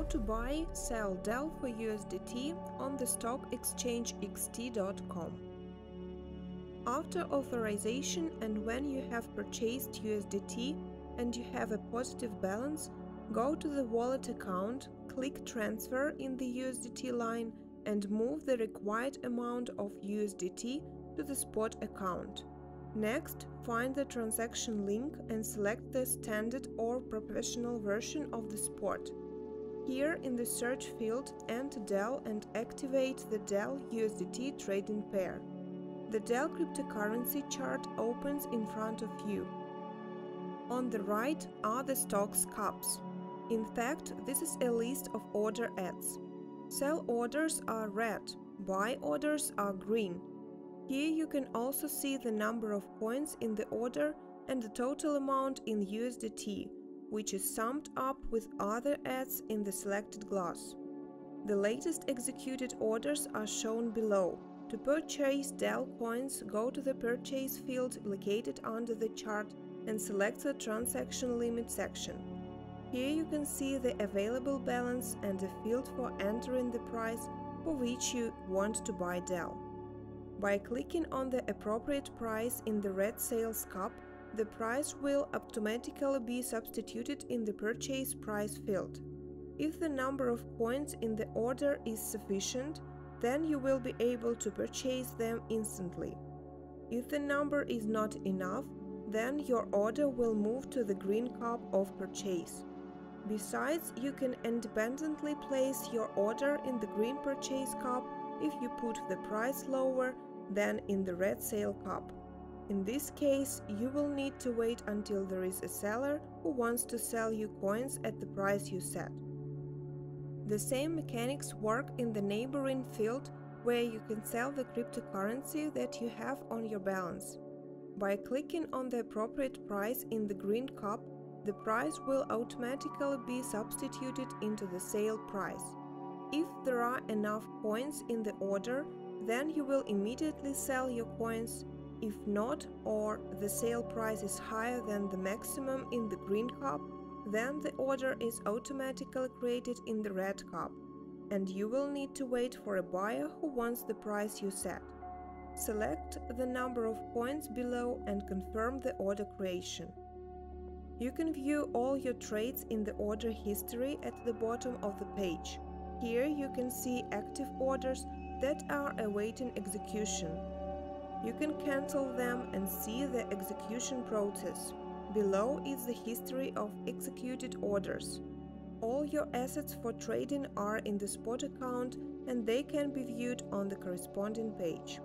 How to buy, sell DEL for USDT on the stock exchange xt.com. After authorization and when you have purchased USDT and you have a positive balance, go to the wallet account, click transfer in the USDT line and move the required amount of USDT to the spot account. Next, find the transaction link and select the standard or professional version of the spot. Here in the search field, enter DEL and activate the DEL USDT trading pair. The DEL cryptocurrency chart opens in front of you. On the right are the stocks cups. In fact, this is a list of order ads. Sell orders are red, buy orders are green. Here you can also see the number of points in the order and the total amount in USDT, which is summed up with other ads in the selected glass. The latest executed orders are shown below. To purchase DEL coins, go to the purchase field located under the chart and select the transaction limit section. Here you can see the available balance and a field for entering the price for which you want to buy DEL. By clicking on the appropriate price in the red sales cup, the price will automatically be substituted in the purchase price field. If the number of points in the order is sufficient, then you will be able to purchase them instantly. If the number is not enough, then your order will move to the green cup of purchase. Besides, you can independently place your order in the green purchase cup if you put the price lower than in the red sale cup. In this case, you will need to wait until there is a seller who wants to sell you coins at the price you set. The same mechanics work in the neighboring field where you can sell the cryptocurrency that you have on your balance. By clicking on the appropriate price in the green cup, the price will automatically be substituted into the sale price. If there are enough coins in the order, then you will immediately sell your coins. If not, or the sale price is higher than the maximum in the green cup, then the order is automatically created in the red cup, and you will need to wait for a buyer who wants the price you set. Select the number of points below and confirm the order creation. You can view all your trades in the order history at the bottom of the page. Here you can see active orders that are awaiting execution. You can cancel them and see the execution process. Below is the history of executed orders. All your assets for trading are in the spot account and they can be viewed on the corresponding page.